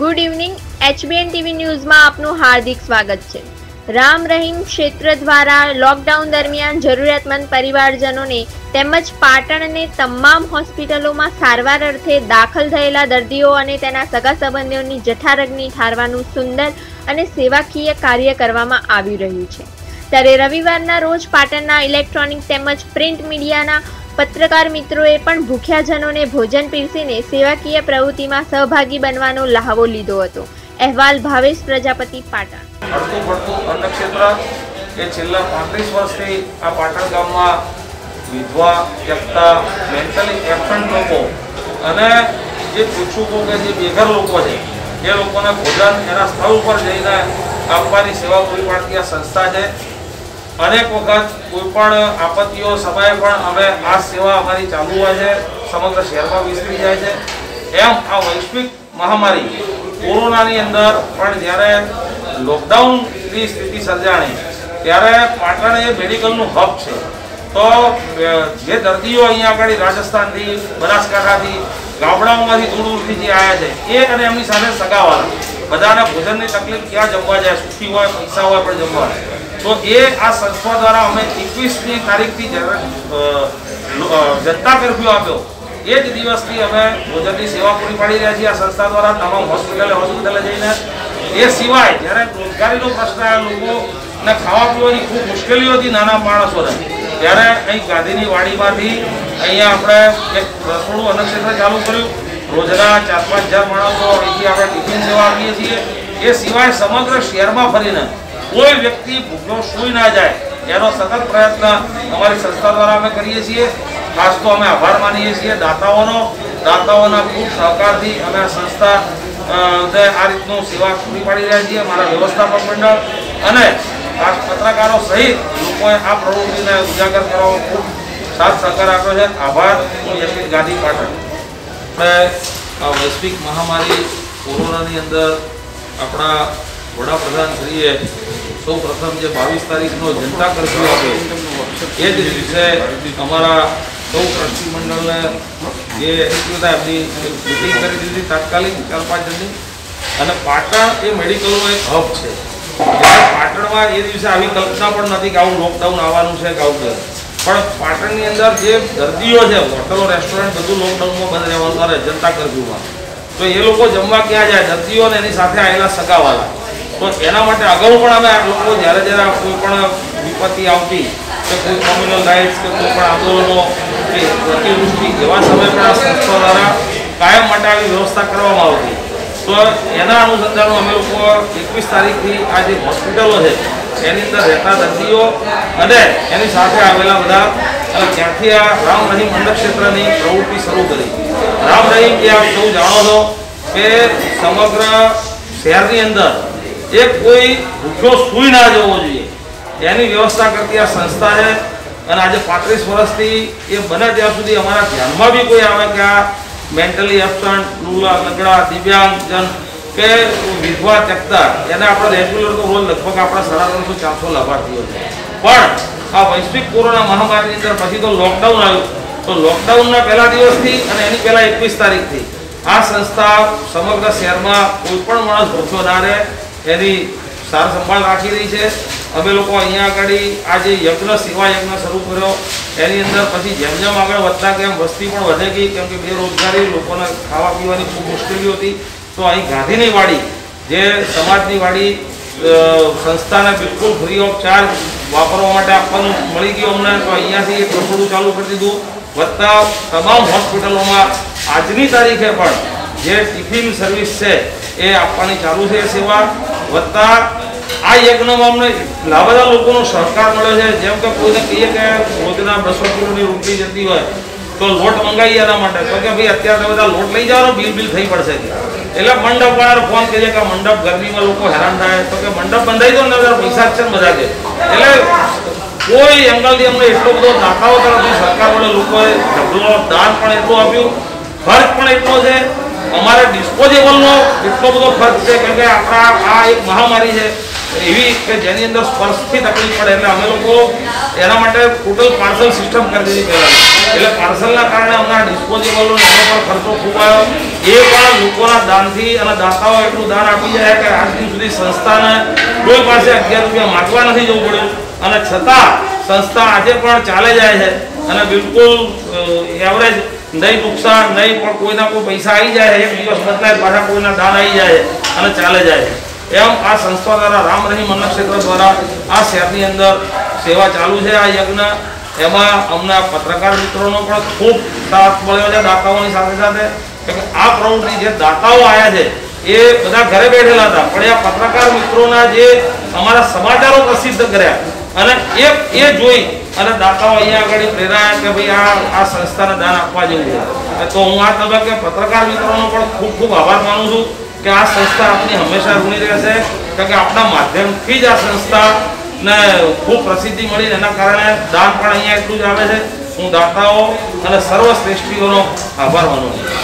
Good evening HBN TV ન્યૂઝમાં આપનું હાર્દિક સ્વાગત છે. રામ રહીમ ક્ષેત્ર દ્વારા લોકડાઉન દરમિયાન જરૂરિયાતમંદ પરિવારજનોને તેમજ પાટણને તમામ હોસ્પિટલોમાં સારવાર અર્થે દાખલ થયેલા દર્દીઓ અને તેના સગા સંબંધીઓની જઠારગની ઠારવાનું સુંદર અને સેવાકીય કાર્ય કરવામાં આવી રહ્યું છે. ત્યારે રવિવારના રોજ પાટણના ઇલેક્ટ્રોનિક તેમજ પ્રિન્ટ મીડિયાના પત્રકાર મિત્રોએ પણ ભૂખ્યાજનોને ભોજન પીરસીને સેવાકીય પ્રવૃત્તિમાં સહભાગી બનવાનો લહાવો લીધો હતો. અહેવાલ ભાવેશ પ્રજાપતિ પાટણ. હડતું પડતું અન્નક્ષેત્ર એ છેલ્લા પાંત્રીસ વર્ષથી આ પાટણ ગામમાં વિધવા એકતા મેન્ટલી એબસન્ટ લોકો અને જે ભિક્ષુકો કે જે બેઘર લોકો છે, એ લોકોને ભોજન એના સ્થળ ઉપર જઈને આપવાની સેવા પૂરી પાડતી આ સંસ્થા છે. અનેક વખત કોઈ પણ આપત્તિઓ સમયે પણ અમે આ સેવા અમારી ચાલુ હોય છે. સમગ્ર શહેરમાં વિસ્તરી જાય છે. એમ આ વૈશ્વિક મહામારી કોરોનાની અંદર પણ જ્યારે લોકડાઉનની સ્થિતિ સર્જાણી, ત્યારે પાટણ એ મેડિકલનું હબ છે. તો જે દર્દીઓ અહીંયા આગળ રાજસ્થાનથી, બનાસકાંઠાથી, ગામડાઓમાંથી દૂર દૂરથી જે આવ્યા છે, એ અને એમની સાથે સગાવાળા, બધાને ભોજનની તકલીફ ક્યાં જમવા જાય, સુખી હોય, પૈસા હોય, પણ જમવા તો એ આ સંસ્થા દ્વારા અમે એકવીસમી તારીખથી જનતા કર્ફ્યુ આપ્યો. એ જ દિવસથી અમે ભોજનની સેવા પૂરી પાડી રહ્યા છીએ આ સંસ્થા દ્વારા, તમામ હોસ્પિટલે હોસ્પિટલે જઈને. એ સિવાય જ્યારે રોજગારીનો પ્રશ્ન લોકોને ખાવા પીવાની ખૂબ મુશ્કેલીઓ હતી નાના માણસોને. ત્યારે અહીં ગાંધીની વાડીમાંથી અહીંયા આપણે એક રસોડું અન્નક્ષેત્ર ચાલુ કર્યું. રોજના ચાર પાંચ હજાર માણસો અહીંથી આપણે ટિફિન સેવા આપીએ છીએ. એ સિવાય સમગ્ર શહેરમાં ફરીને કોઈ વ્યક્તિ ભૂખ્યો સૂઈ ના જાય, એનો સતત પ્રયત્ન અમારી સંસ્થા દ્વારા અમે કરીએ છીએ. ખાસ તો અમે આભાર માનીએ છીએ દાતાઓનો. દાતાઓના ખૂબ સહકારથી અમે આ સંસ્થા આ રીતનું સેવા પૂરી પાડી રહ્યા છીએ, મારા વ્યવસ્થાપક મંડળ. અને ખાસ પત્રકારો સહિત લોકોએ આ પ્રવૃત્તિને ઉજાગર કરવામાં ખૂબ સાથ સહકાર આપ્યો છે. આભાર. હું યશવીર ગાંધી પાટણ. વૈશ્વિક મહામારી કોરોનાની અંદર આપણા વડાપ્રધાન શ્રીએ સૌ પ્રથમ જે બાવીસ તારીખનો જનતા કર્ફ્યુ આપ્યો એ જ દિવસે અમારા સૌ ટ્રસ્ટી મંડળને જે હતા એમની મિટિંગ કરી દીધી તાત્કાલિક ચાર પાંચ જણની અને પાટણ એ મેડિકલનો એક હબ છે. પાટણમાં એ દિવસે આવી કલ્પના પણ નથી કે આવું લોકડાઉન આવવાનું છે કે આવું પણ પાટણની અંદર જે દર્દીઓ છે, હોટલો, રેસ્ટોરન્ટ બધું લોકડાઉનમાં બંધ રહેવાનું આવે જનતા કર્ફ્યુમાં. તો એ લોકો જમવા ક્યાં જાય? દર્દીઓ એની સાથે આવેલા સગાવાલા. તો એના માટે અગાઉ પણ અમે લોકો જ્યારે જ્યારે કોઈ પણ વિપત્તિ આવતી, કે કોઈ કોમ્યુનલ રાઇટ્સ કે કોઈ પણ આંદોલનો, કે અતિવૃષ્ટિ, એવા સમયે પણ આ સંસ્થા દ્વારા કાયમ માટે આવી વ્યવસ્થા કરવામાં આવતી. તો એના અનુસંધાનમાં અમે લોકો એકવીસ તારીખથી આ જે હોસ્પિટલો છે, એની અંદર રહેતા દર્દીઓ અને એની સાથે આવેલા બધા, અને ત્યાંથી આ રામ રહીમ ક્ષેત્રની પ્રવૃત્તિ શરૂ કરી. રામ રહીમ, જે આપ સૌ જાણો છો કે સમગ્ર શહેરની અંદર એક કોઈ ભૂખ્યો સૂઈ ના જવો જોઈએ. એની વ્યવસ્થા કરતી આ સંસ્થા છે અને આજે પાંત્રીસ વર્ષથી એ બને ત્યાં સુધી અમારા ધ્યાનમાં બી કોઈ આવે કે આ મેન્ટલી એબસન્ટ લુલા લગડા દિવ્યાંગજન કે વિધવા, ત્યક્તા, એને આપણે રેગ્યુલર તો રોજ લગભગ આપણા સાડા ત્રણસો, ચારસો લાભાર્થીઓ છે. પણ આ વૈશ્વિક કોરોના મહામારીની અંદર પછી તો લોકડાઉન આવ્યું. તો લોકડાઉનના પહેલા દિવસથી અને એની પહેલા એકવીસ તારીખથી આ સંસ્થા સમગ્ર શહેરમાં કોઈ પણ માણસ ભૂખ્યો ના રહે એની સાર સંભાળ રાખી રહી છે. અમે લોકો અહીંયા આગળ આ જે યજ્ઞ, સેવા યજ્ઞ શરૂ કર્યો. એની અંદર પછી જેમ જેમ આગળ વધતા કેમ વસ્તી પણ વધે ગઈ, કેમ કે બેરોજગારી, લોકોને ખાવા પીવાની ખૂબ મુશ્કેલીઓ હતી. તો અહીં ગાંધીની વાડી, જે સમાજની વાડી સંસ્થાને બિલકુલ ફ્રી ઓફ ચાર્જ વાપરવા માટે આપવાનું મળી ગયું અમને, તો અહીંયાથી એક રસોડું ચાલુ કરી દીધું. વધતા તમામ હોસ્પિટલોમાં આજની તારીખે પણ જે ટિફિન સર્વિસ છે, એ આપવાની ચાલુ છે સેવા. વત્તા આ યજ્ઞમાં અમને ઘણા બધા લોકોનો સહકાર મળ્યો છે. જેમ કે કોઈને કહીએ કે રોજના બસો કિલોની રોટલી જતી હોય, તો લોટ મંગાવીએ એના માટે. તો કે ભાઈ અત્યારે બધા લોટ લઈ જાઓ, બિલ બિલ થઈ પડશે. એટલે મંડપ વાળા ફોન કરીએ કે મંડપ ગરમીમાં લોકો હેરાન થાય. તો કે મંડપ બંધાઈ દો ને પૈસા છે બધા કે એટલે કોઈ એંગલથી અમને એટલો બધો દાતાઓ તરફથી સરકાર વડે લોકોએ ઢગલો દાન પણ એટલું આપ્યું ખર્ચ પણ એટલો છે. અમારે ડિસ્પોઝેબલનો એટલો બધો ખર્ચ છે, કેમ કે આપણા આ એક મહામારી છે, એવી કે જેની અંદર સ્પર્શથી તકલીફ પડે. એટલે અમે લોકો એના માટે ટોટલ પાર્સલ સિસ્ટમ કરી દીધી પહેલાં એટલે પાર્સલના કારણે અમને ડિસ્પોઝેબલનો એનો પણ ખર્ચો ખૂબ આવ્યો. એ પણ લોકોના દાનથી અને દાતાઓ એટલું દાન આપી જાય કે આજ દિન સુધી સંસ્થાને કોઈ પાસે અગિયાર રૂપિયા માગવા નથી જવું પડ્યું. અને છતાં સંસ્થા આજે પણ ચાલે જાય છે. અને બિલકુલ એવરેજ નહીં નુકસાન, નહીં પણ કોઈના કોઈ પૈસા આવી જાય, એક દિવસ બદલાય, પાછા કોઈના દાન આવી જાય અને ચાલે જાય. એમ આ સંસ્થા દ્વારા રામ રહીમ અન્ન દ્વારા આ શહેરની અંદર સેવા ચાલુ છે આ યજ્ઞ. એમાં અમને પત્રકાર મિત્રોનો પણ ખૂબ સાથ મળ્યો છે દાતાઓની સાથે સાથે. કેમકે આ પ્રવૃત્તિ જે દાતાઓ આવ્યા છે, એ બધા ઘરે બેઠેલા હતા. પણ આ પત્રકાર મિત્રોના જે અમારા સમાચારો પ્રસિદ્ધ કર્યા. અને એ એ જોઈ અને દાતાઓ અહીંયા આગળ પ્રેરાયા કે ભાઈ આ આ સંસ્થાને દાન આપવા જેવું છે. તો હું આ તબક્કે પત્રકાર મિત્રોનો પણ ખૂબ ખૂબ આભાર માનું છું કે આ સંસ્થા આપની હંમેશા ઋણી રહેશે. કારણ કે આપણા માધ્યમથી જ આ સંસ્થા ને ખૂબ પ્રસિદ્ધિ મળી એના કારણે દાન પણ અહીંયા એટલું જ આવે છે. હું દાતાઓ અને સર્વશ્રેષ્ઠીઓનો આભાર માનું છું.